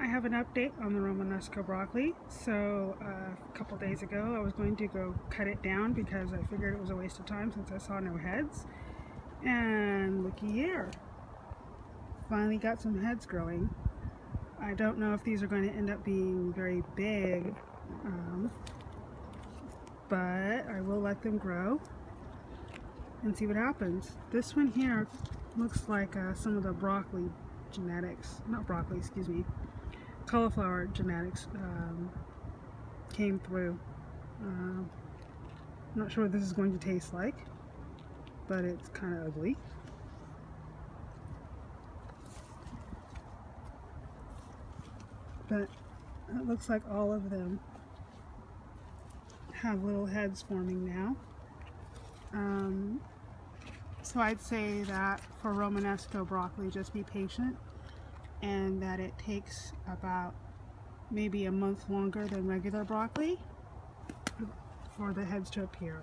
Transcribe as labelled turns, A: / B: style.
A: I have an update on the Romanesco broccoli. So uh, a couple days ago I was going to go cut it down because I figured it was a waste of time since I saw no heads. And looky here. Finally got some heads growing. I don't know if these are going to end up being very big, um, but I will let them grow and see what happens. This one here looks like uh, some of the broccoli genetics, not broccoli, excuse me, cauliflower genetics um, came through. Uh, not sure what this is going to taste like, but it's kind of ugly. But it looks like all of them have little heads forming now. So I'd say that for Romanesco broccoli, just be patient and that it takes about maybe a month longer than regular broccoli for the heads to appear.